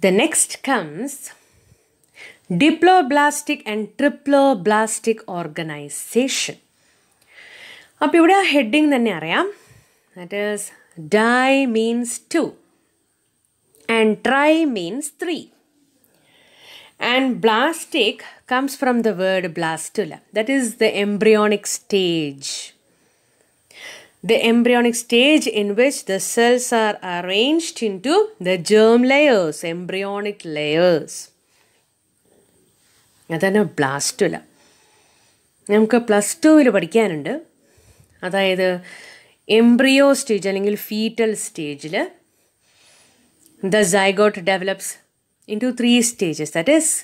The next comes diploblastic and triploblastic organization. അപ്പോൾ ഇവിടെ ആ ഹെഡിങ് തന്നെ അറിയാം. That is di means two and tri means three and blastic comes from the word blastula that is the embryonic stage the embryonic stage in which the cells are arranged into the germ layers, embryonic layers. അതാണ് blastula നമുക്ക് plus ടുവിൽ പഠിക്കാനുണ്ട്. അതായത് embryo stage അല്ലെങ്കിൽ fetal സ്റ്റേജിൽ the zygote develops into three stages that is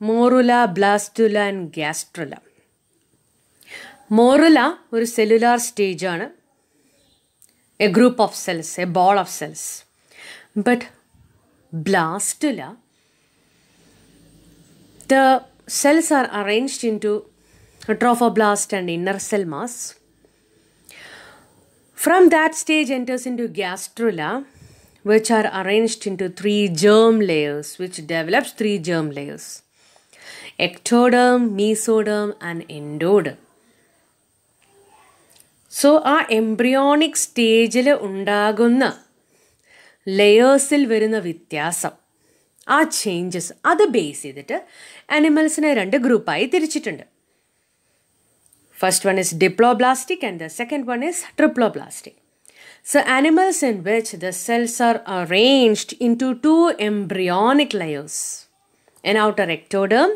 morula blastula and gastrula morula ഒരു cellular സ്റ്റേജാണ് a group of cells, a ball of cells. But blastula, the cells are arranged into trophoblast and inner cell mass. From that stage enters into gastrula, which are arranged into three germ layers, which develops three germ layers. Ectoderm, mesoderm, and endoderm. So ആ embryonic സ്റ്റേജിൽ ഉണ്ടാകുന്ന ലെയേഴ്സിൽ വരുന്ന വ്യത്യാസം ആ changes അത് base ചെയ്തിട്ട് ആനിമൽസിനെ രണ്ട് ഗ്രൂപ്പായി തിരിച്ചിട്ടുണ്ട് first one is diploblastic and the second one is triploblastic So animals in which the cells are arranged into two embryonic layers, an outer ectoderm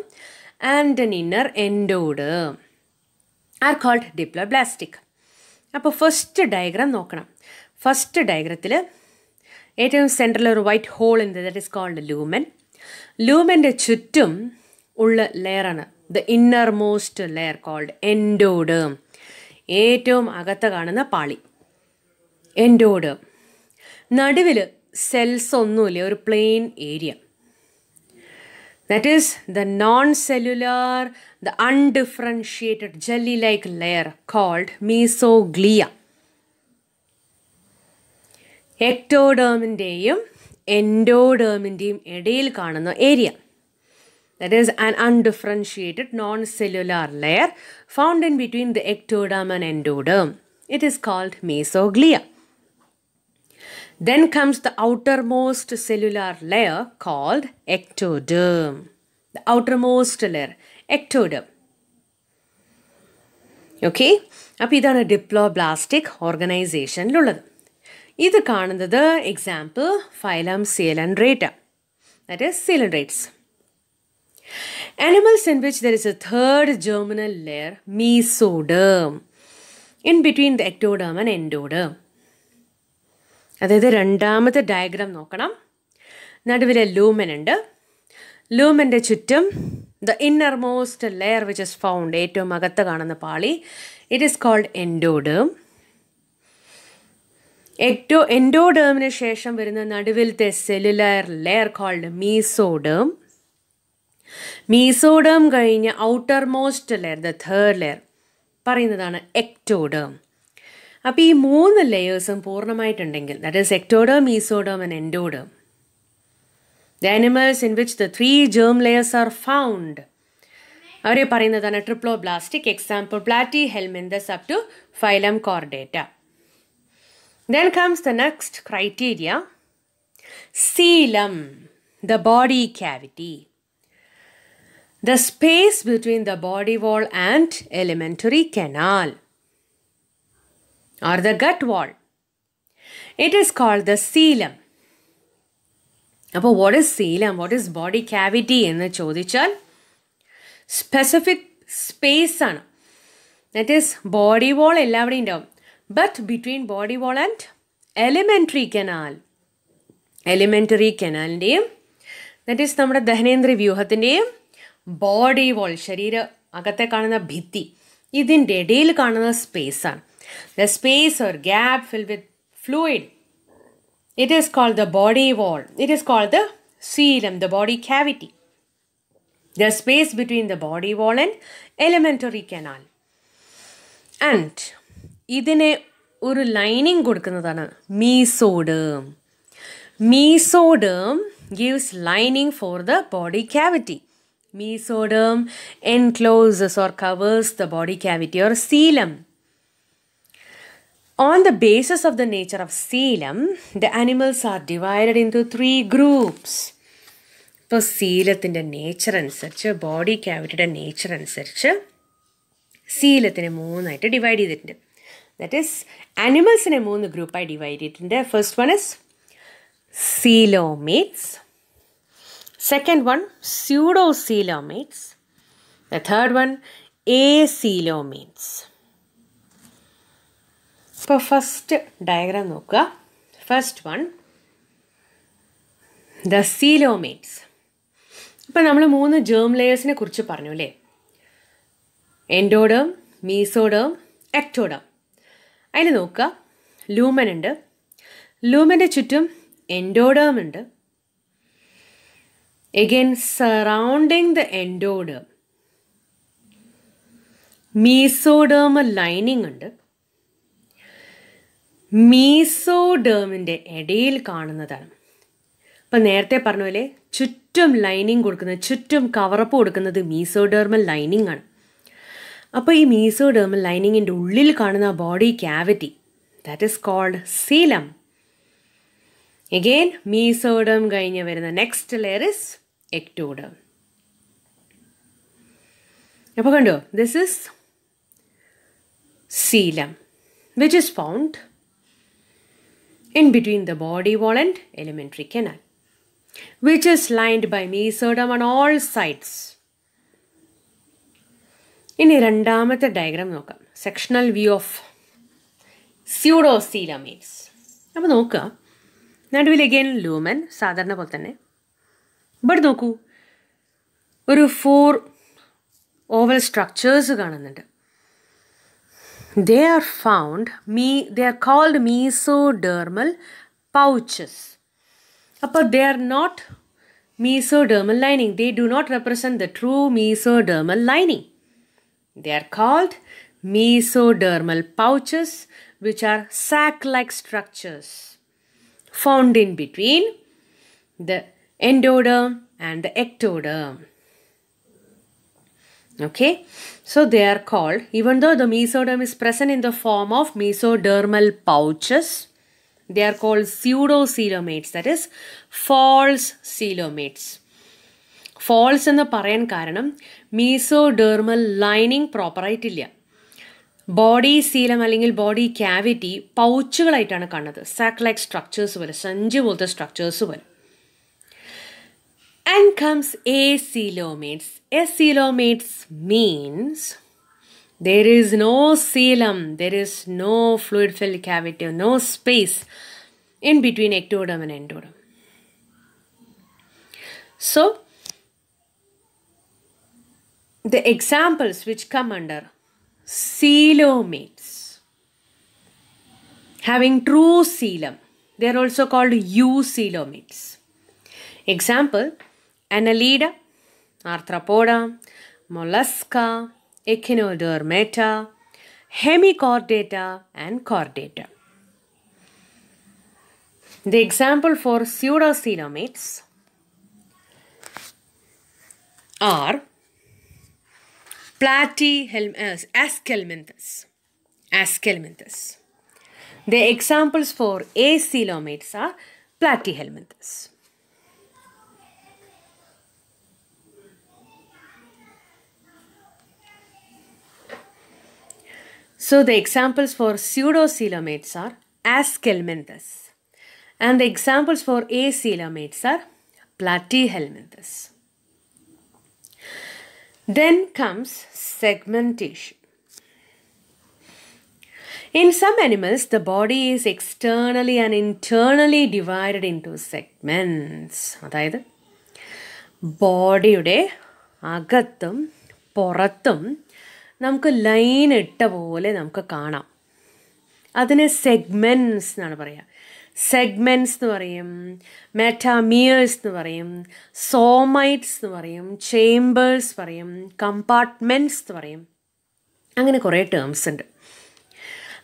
and an inner endoderm, are called diploblastic. അപ്പോൾ first diagram നോക്കണം. First ഡയഗ്രത്തിൽ ഏറ്റവും സെന്ററിൽ ഒരു white hole ഉണ്ട് that is called lumen ലൂമന്റെ ചുറ്റും ഉള്ള ലെയറാണ് the innermost layer called endoderm ഏറ്റവും അകത്ത് കാണുന്ന പാളി. എൻഡോഡേം നടുവിൽ സെൽസ് ഒന്നുമില്ല? ഒരു plain area That is the non cellular the undifferentiated jelly like layer called mesoglia. എക്ടോഡേമിൻ്റെയും എൻഡോഡേമിൻ്റെയും ഇടയിൽ കാണുന്ന area that is an undifferentiated non cellular layer found in between the ectoderm and endoderm it is called mesoglea Then comes the outermost cellular layer called ectoderm. The outermost layer, ectoderm. Okay അപ്പോൾ ഇതാണ് diploblastic ഓർഗനൈസേഷനിലുള്ളത് ഇത് കാണുന്നത് example phylum Coelenterata that is coelenterates Animals in which there is a third germinal layer, mesoderm, in between the ectoderm and endoderm. അതായത് രണ്ടാമത്തെ diagram നോക്കണം. നടുവിലെ lumen ഉണ്ട്. ലൂമന്റെ ചുറ്റും the innermost layer which is found ഏറ്റവും അകത്ത് കാണുന്ന പാളി it is called endoderm ecto എൻഡോഡേമിന് ശേഷം വരുന്ന നടുവിലത്തെ cellular layer called mesoderm mesoderm കഴിഞ്ഞ് outermost layer the third layer പറയുന്നതാണ് എക്ടോഡേം അപ്പോൾ ഈ മൂന്ന് ലെയേഴ്സും പൂർണമായിട്ടുണ്ടെങ്കിൽ that is ectoderm mesoderm and endoderm the animals in which the three germ layers are found അവരെ പറയുന്നതാണ് triploblastic example platyhelminthes up to phylum chordata then comes the next criteria coelom the body cavity the space between the body wall and elementary canal. Or the gut wall. It is called the coelom. അപ്പോൾ what is coelom what is body cavity എന്ന് ചോദിച്ചാൽ specific space ആണ്. That is body wall എല്ലാവിടെയും ഉണ്ടാവും. But between body wall and elementary canal elementary കനാലിന്റെയും that is നമ്മുടെ ദഹനേന്ദ്ര വ്യൂഹത്തിന്റെയും body wall ശരീര അകത്തെ കാണുന്ന ഭിത്തി ഇതിന്റെ ഇടയിൽ കാണുന്ന സ്പേസാണ് The space or gap fill with fluid it is called the body wall it is called the coelom the body cavity the space between the body wall and alimentary canal and ഇതിനെ ഒരു lining കൊടുക്കുന്നതാണ് mesoderm mesoderm gives lining for the body cavity. Mesoderm encloses or covers the body cavity or coelom. On the basis of the nature of coelom, the animals are divided into three groups. ഇപ്പോൾ സീലത്തിന്റെ nature അനുസരിച്ച് body ക്യാവിറ്റിയുടെ nature അനുസരിച്ച് സീലത്തിനെ മൂന്നായിട്ട് divide ചെയ്തിട്ടുണ്ട്. That is ആനിമൽസിനെ മൂന്ന് ഗ്രൂപ്പായി ഡിവൈഡ് ചെയ്തിട്ടുണ്ട്. First one is coelomates second one pseudocoelomates the third one acoelomates ഇപ്പോൾ ഫസ്റ്റ് ഡയഗ്രാം നോക്കുക. ഫസ്റ്റ് വൺ ദ സീലോമേറ്റ്സ് ഇപ്പം നമ്മൾ മൂന്ന് ജേം ലെയേഴ്സിനെ കുറിച്ച് പറഞ്ഞു അല്ലേ? എൻഡോഡേം മീസോഡേം എക്ടോഡേം അതിൽ നോക്കുക. ലൂമൻ ഉണ്ട്. ലൂമന്റെ ചുറ്റും എൻഡോഡേം ഉണ്ട്. Again surrounding the endoderm mesoderm lining ഉണ്ട്. മീസോഡേമിന്റെ ഇടയിൽ കാണുന്നതാണ്. ഇപ്പം നേരത്തെ പറഞ്ഞ പോലെ ചുറ്റും ലൈനിങ് കൊടുക്കുന്നത് ചുറ്റും കവറപ്പ് കൊടുക്കുന്നത് മീസോഡേർമൽ ലൈനിങ് ആണ്. അപ്പോൾ ഈ മീസോഡേർമൽ ലൈനിങ്ങിന്റെ ഉള്ളിൽ കാണുന്ന body cavity that is called coelom again mesoderm കഴിഞ്ഞ് വരുന്ന നെക്സ്റ്റ് ലെയർ ഇസ് എക്ടോഡേം അപ്പോൾ കണ്ടോ this is coelom which is found in between the body wall and elementary canal, which is lined by mesoderm on all sides. ഇനി രണ്ടാമത്തെ diagram നോക്കാം. Sectional view of സ്യൂഡോസീലമേറ്റ്സ് അപ്പോൾ നോക്കുക. നടുവിൽ അഗെയിൻ ലൂമൻ സാധാരണ പോലെ തന്നെ. ഇവിടെ നോക്കൂ. ഒരു ഫോർ ഓവൽ സ്ട്രക്ചേഴ്സ് കാണുന്നുണ്ട്. They are found me they are called mesodermal pouches. But they are not mesodermal lining. They do not represent the true mesodermal lining. They are called mesodermal pouches which are sac like structures found in between the endoderm and the ectoderm Okay, so they are called, even though the mesoderm is present in the form of mesodermal pouches, they are called pseudocoelomates, that is, false coelomates. False എന്ന് പറയാൻ കാരണം mesodermal lining പ്രോപ്പറായിട്ടില്ല body coelom അല്ലെങ്കിൽ body cavity പൗച്ചുകളായിട്ടാണ് കാണുന്നത് sac like structures പോലെ സഞ്ചി പോലത്തെ സ്ട്രക്ചേഴ്സ് പോലെ and comes acoelomates. Acoelomates means there is no coelom, there is no fluid filled cavity, no space in between ectoderm and endoderm. So, the examples which come under coelomates having true coelom, they are also called eucoelomates. Example Annelida, Arthropoda, Mollusca, Echinodermata, Hemichordata, and Chordata. The example for pseudocoelomates are Platyhelminthus, uh, Aschelminthus, Aschelminthus. The examples for acoelomates are Platyhelminthus. So the examples for pseudocoelomates are Aschelminthus and the examples for acoelomates are Platyhelminthus. Then comes segmentation. In some animals, the body is externally and internally divided into segments. അതായത് ബോഡിയുടെ അകത്തും പുറത്തും നമുക്ക് line ഇട്ട പോലെ നമുക്ക് കാണാം. അതിന് സെഗ്മെന്റ്സ് എന്നാണ് പറയുക സെഗ്മെന്റ്സ് എന്ന് പറയും മെറ്റാമിയേഴ്സ് എന്ന് പറയും സോമൈറ്റ്സ് എന്ന് പറയും ചേംബേഴ്സ് പറയും കമ്പാർട്ട്മെന്റ്സ് എന്ന് പറയും. അങ്ങനെ കുറേ ടേംസ് ഉണ്ട്.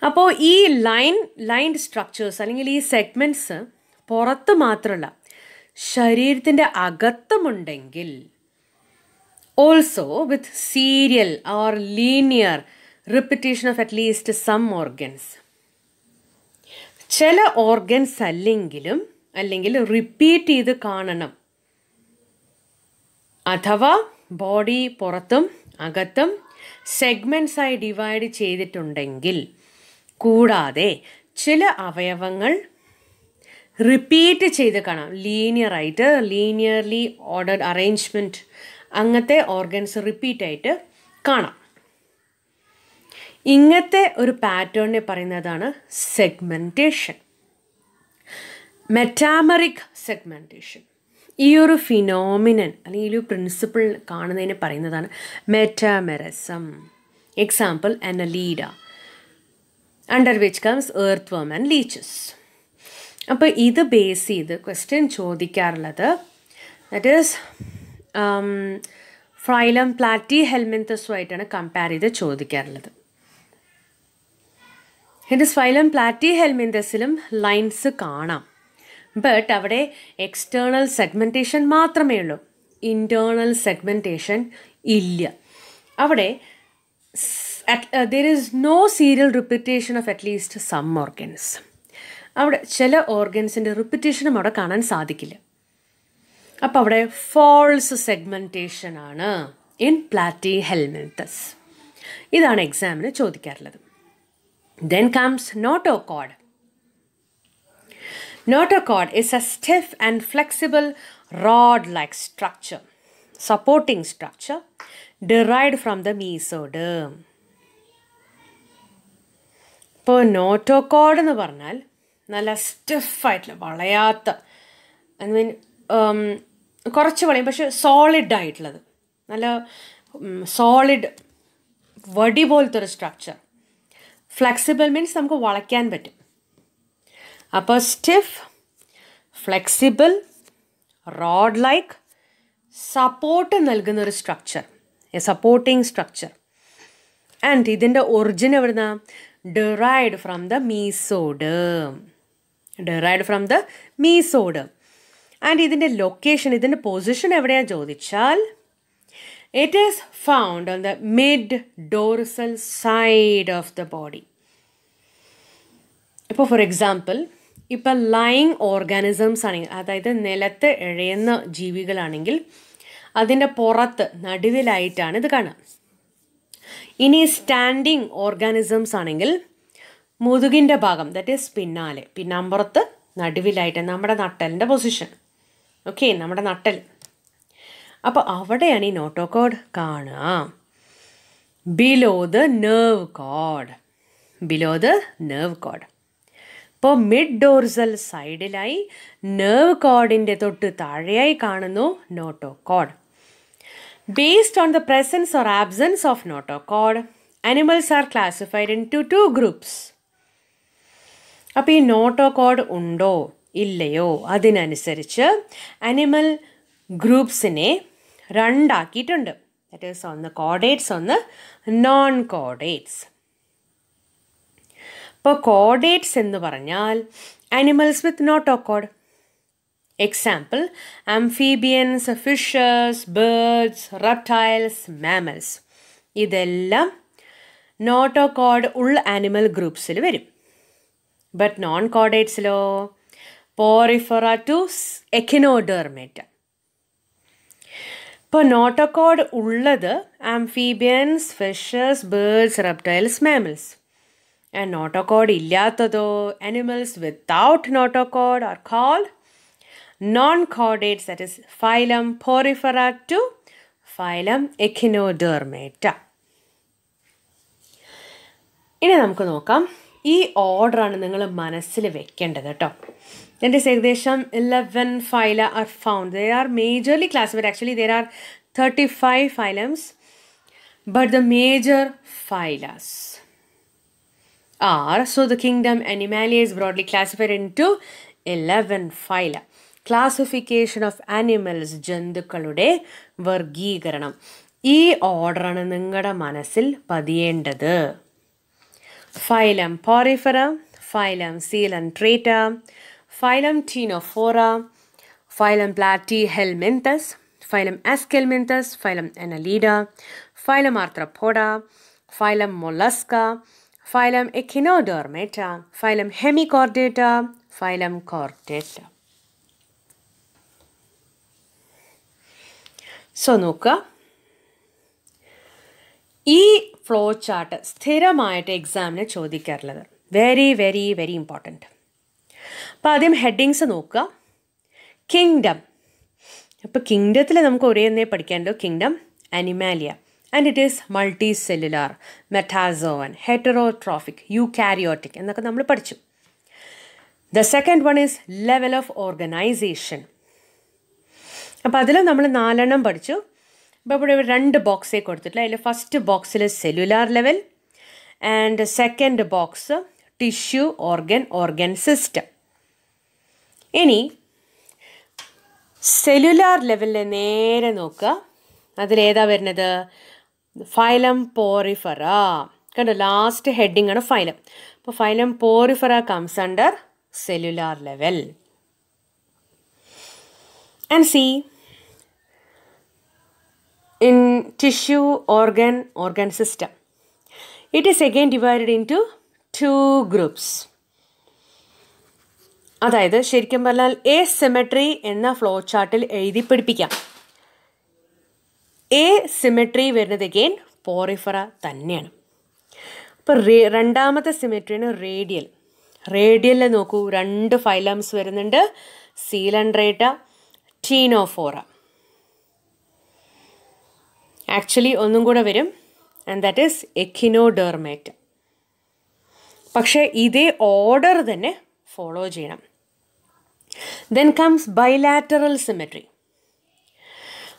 അപ്പോൾ ഈ ലൈൻ ലൈൻ സ്ട്രക്ചേഴ്സ് അല്ലെങ്കിൽ ഈ സെഗ്മെന്റ്സ് പുറത്ത് മാത്രമല്ല ശരീരത്തിന്റെ അകത്തമുണ്ടെങ്കിൽ also with serial or linear repetition of at least some organs ചില ഓർഗൻസ് അല്ലെങ്കിലും അല്ലെങ്കിൽ റിപ്പീറ്റ് ചെയ്ത് കാണണം. അഥവാ ബോഡി പുറത്തും അകത്തും സെഗ്മെൻസായി ഡിവൈഡ് ചെയ്തിട്ടുണ്ടെങ്കിൽ കൂടാതെ ചില അവയവങ്ങൾ റിപ്പീറ്റ് ചെയ്ത് കാണാം. ലീനിയറായിട്ട് ലീനിയർലി ഓർഡർ അറേഞ്ച്മെന്റ് അങ്ങനത്തെ ഓർഗൻസ് റിപ്പീറ്റ് ആയിട്ട് കാണാം. ഇങ്ങനത്തെ ഒരു പാറ്റേണിനെ പറയുന്നതാണ് സെഗ്മെന്റേഷൻ മെറ്റാമറിക് സെഗ്മെന്റേഷൻ ഈ ഒരു ഫിനോമിനൻ അല്ലെങ്കിൽ ഈ ഒരു പ്രിൻസിപ്പിൾ കാണുന്നതിന് പറയുന്നതാണ് metamerism example annelida under which comes earthworm and leeches അപ്പോൾ ഇത് ബേസ് ചെയ്ത് ക്വസ്റ്റ്യൻ ചോദിക്കാറുള്ളത് ദറ്റ് ഈസ് ഫ്രൈലം പ്ലാറ്റി ഹെൽമെന്തസുമായിട്ടാണ് കമ്പയർ ചെയ്ത് ചോദിക്കാറുള്ളത്. എന്റെ ഫൈലം പ്ലാറ്റി ഹെൽമിൻതസിലും ലൈൻസ് കാണാം. ബട്ട് അവിടെ എക്സ്റ്റേണൽ സെഗ്മെന്റേഷൻ മാത്രമേ ഉള്ളൂ. ഇന്റേർണൽ സെഗ്മെന്റേഷൻ ഇല്ല. അവിടെ there is no serial repetition of at least some organs അവിടെ ചില ഓർഗൻസിന്റെ റിപ്പിറ്റേഷനും അവിടെ കാണാൻ സാധിക്കില്ല. അപ്പോൾ അവിടെ ഫോൾസ് സെഗ്മെന്റേഷൻ ആണ് ഇൻ പ്ലാറ്റി ഹെൽമെന്തസ് ഇതാണ് എക്സാമിന് ചോദിക്കാറുള്ളത്. Then comes notochord notochord is a stiff and flexible rod like structure supporting structure derived from the mesoderm. ഇപ്പോൾ നോട്ടോകോഡ് എന്ന് പറഞ്ഞാൽ നല്ല സ്റ്റിഫായിട്ടുള്ള വളയാത്ത ഐ മീൻ കുറച്ച് വളയും പക്ഷെ സോളിഡ് ആയിട്ടുള്ളത്. നല്ല സോളിഡ് വടി പോലത്തെ ഒരു സ്ട്രക്ചർ ഫ്ലെക്സിബിൾ മീൻസ് നമുക്ക് വളയ്ക്കാൻ പറ്റും. അപ്പോൾ stiff flexible rod like support നൽകുന്ന ഒരു structure a supporting structure and ഇതിന്റെ ഒറിജിൻ എവിടുന്ന? Derived from the mesoderm derived from the mesoderm and ഇതിന്റെ ലൊക്കേഷൻ ഇതിന്റെ പൊസിഷൻ എവിടെയാണ് ചോദിച്ചാൽ it is found on the mid dorsal side of the body ഇപ്പോൾ for example ഇപ്പം ലൈങ് ഓർഗാനിസംസ് ആണെങ്കിൽ അതായത് നിലത്ത് ഇഴയുന്ന ജീവികളാണെങ്കിൽ അതിന്റെ പുറത്ത് നടുവിലായിട്ടാണ് ഇത് കാണുക. ഇനി സ്റ്റാൻഡിങ് ഓർഗാനിസംസ് ആണെങ്കിൽ മുതുകിന്റെ ഭാഗം ദറ്റ് ഈസ് പിന്നാലെ പിന്നാമ്പുറത്ത് നടുവിലായിട്ട് നമ്മുടെ നട്ടലിന്റെ പൊസിഷൻ ഓക്കെ നമ്മുടെ നട്ടൽ. അപ്പോൾ അവിടെയാണ് ഈ നോട്ടോ നോട്ടോകോഡ് കാണുക. Below the nerve cord below the nerve cord ഇപ്പോൾ മിഡ് ഡോർസൽ സൈഡിലായി നെർവ് കോഡിന്റെ തൊട്ട് താഴെയായി കാണുന്നു notochord based on the presence or absence of notochord animals are classified into two groups അപ്പോൾ ഈ നോട്ടോകോഡ് ഉണ്ടോ? ഇല്ലയോ? അതിനനുസരിച്ച് അനിമൽ ഗ്രൂപ്പ്സിനെ രണ്ടാക്കിയിട്ടുണ്ട്. ദറ്റ് ഈസ് ഒന്ന് കോഡേറ്റ്സ് ഒന്ന് നോൺ കോഡേറ്റ്സ് ഇപ്പോൾ കോഡേറ്റ്സ് എന്ന് പറഞ്ഞാൽ animals with notochord example amphibians fishes birds reptiles mammals ഇതെല്ലാം നോട്ടോകോഡ് ഉള്ള ആനിമൽ ഗ്രൂപ്പ്സിൽ വരും. ബട്ട് നോൺ കോഡേറ്റ്സിലോ പോറിഫറ ടു എക്കിനോഡെർമേറ്റ. ഇപ്പോൾ നോട്ടോക്കോഡ് ഉള്ളത് amphibians fishes birds reptiles mammals. And notochord ഇല്ലാത്തതോ animals without notochord are called non chordates that is phylum Porifera to phylum Echinodermata. ഇനി നമുക്ക് നോക്കാം. ഈ ഓർഡറാണ് നിങ്ങൾ മനസ്സിൽ വെക്കേണ്ടത് കേട്ടോ. എന്റെ ഏകദേശം eleven phyla are found there are majorly classified actually there are thirty five phylums but the major phylas are so the kingdom Animalia is broadly classified into 11 phyla. Classification of animals ജന്തുക്കളുടെ വർഗീകരണം ഈ ഓർഡറാണ് നിങ്ങളുടെ മനസ്സിൽ പതിയേണ്ടത്. Phylum Porifera phylum Coelenterata phylum Ctenophora phylum Platyhelminthes, phylum Aschelminthes, phylum Annelida, phylum Arthropoda, phylum Mollusca, phylum Echinodermata, phylum Hemichordata, phylum Chordata. So നോക്കുക ഈ flow chart സ്ഥിരമായിട്ട് എക്സാമിന് ചോദിക്കാറുള്ളത്. വെരി വെരി വെരി ഇമ്പോർട്ടന്റ് അപ്പോൾ ആദ്യം ഹെഡിങ്സ് നോക്കുക. കിങ്ഡം അപ്പോൾ കിങ്ഡത്തിൽ നമുക്ക് ഒരേ ഒന്നേ പഠിക്കാനുണ്ടോ. Kingdom Animalia and it is multicellular metazoan heterotrophic eukaryotic എന്നൊക്കെ നമ്മൾ പഠിച്ചു. The second one is level of organisation അപ്പോൾ അതിൽ നമ്മൾ നാലെണ്ണം പഠിച്ചു. അപ്പോൾ ഇവിടെ രണ്ട് ബോക്സേ കൊടുത്തിട്ടില്ല അതിൽ ഫസ്റ്റ് ബോക്സിൽ cellular level and second box tissue organ organ system ഇനി സെല്ലുലാർ ലെവലിൽ നേരെ നോക്കുക. അതിലേതാ വരുന്നത്? ഫൈലം പോറിഫറ കണ്ടോ ലാസ്റ്റ് ഹെഡിങ് ആണ് ഫൈലം അപ്പോൾ phylum Porifera comes under cellular level and C in tissue organ organ system. It is again divided into two groups. അതായത് ശരിക്കും പറഞ്ഞാൽ എ സിമെട്രി എന്ന ഫ്ലോ ചാർട്ടിൽ എഴുതി പിടിപ്പിക്കാം. എ സിമെട്രി വരുന്നത് അഗെയിൻ പോറിഫറ തന്നെയാണ്. അപ്പോൾ റേ രണ്ടാമത്തെ സിമെട്രിയാണ് റേഡിയൽ റേഡിയലിൽ നോക്കൂ രണ്ട് ഫൈലംസ് വരുന്നുണ്ട്. സീലൻഡ്രേറ്റ ടീനോഫോറ ആക്ച്വലി ഒന്നും കൂടെ വരും. ആൻഡ് ദാറ്റ് ഈസ് എക്കിനോഡെർമേറ്റ് പക്ഷേ ഇതേ ഓർഡർ തന്നെ ഫോളോ ചെയ്യണം. Then comes bilateral symmetry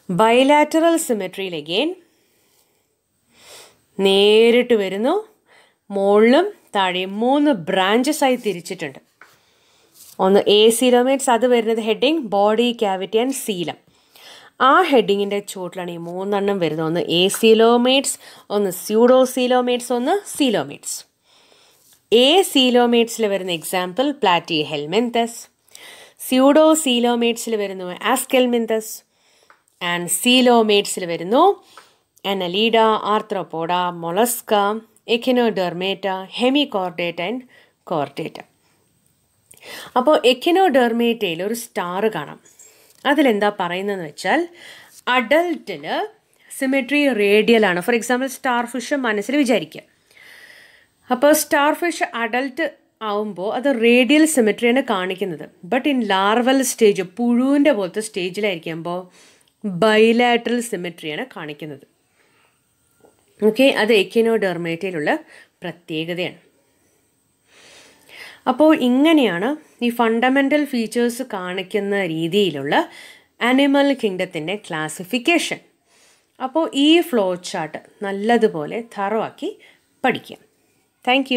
bilateral സിമെട്രിയിൽ again നേരിട്ട് വരുന്നു. മുകളിലും താഴെയും മൂന്ന് ബ്രാഞ്ചസ് ആയി തിരിച്ചിട്ടുണ്ട്. ഒന്ന് എ സീലോമേറ്റ്സ് അത് വരുന്നത് heading body cavity and coelom ആ ഹെഡിങ്ങിന്റെ ചുവട്ടിലാണ് ഈ മൂന്നെണ്ണം വരുന്നത്. ഒന്ന് എ സീലോമേറ്റ്സ് ഒന്ന് സ്യൂഡോ സീലോമേറ്റ്സ് ഒന്ന് സീലോമേറ്റ്സ് എ സീലോമേറ്റ്സിൽ വരുന്ന എക്സാമ്പിൾ പ്ലാറ്റി ഹെൽമെന്തസ് സ്യൂഡോ സീലോമേറ്റ്സിൽ വരുന്നു ആസ്കെൽമെൻതസ് ആൻഡ് സീലോമേറ്റ്സിൽ വരുന്നു Annelida Arthropoda Mollusca Echinodermata Hemichordata and Chordata അപ്പോൾ എക്കിനോഡെർമേറ്റയിൽ ഒരു സ്റ്റാർ കാണാം. അതിലെന്താ പറയുന്നതെന്ന് വെച്ചാൽ അഡൽട്ടിൽ സിമെട്രി ആണ്. ഫോർ എക്സാമ്പിൾ സ്റ്റാർ ഫിഷ് മനസ്സിൽ വിചാരിക്കുക. അപ്പോൾ സ്റ്റാർ ഫിഷ് അഡൽട്ട് ആവുമ്പോൾ അത് റേഡിയൽ സിമെട്രിയാണ് കാണിക്കുന്നത്. ബട്ട് ഇൻ ലാർവൽ സ്റ്റേജ് പുഴുവിന്റെ പോലത്തെ സ്റ്റേജിലായിരിക്കുമ്പോൾ ബൈലാറ്ററൽ സിമെട്രിയാണ് കാണിക്കുന്നത്. ഓക്കെ അത് എക്കിനോഡെർമേറ്റയിലുള്ള പ്രത്യേകതയാണ്. അപ്പോൾ ഇങ്ങനെയാണ് ഈ ഫണ്ടമെന്റൽ ഫീച്ചേഴ്സ് കാണിക്കുന്ന രീതിയിലുള്ള ആനിമൽ കിങ്ഡത്തിന്റെ ക്ലാസിഫിക്കേഷൻ അപ്പോൾ ഈ ഫ്ലോ ചാർട്ട് നല്ലതുപോലെ തറവാക്കി പഠിക്കാം. താങ്ക്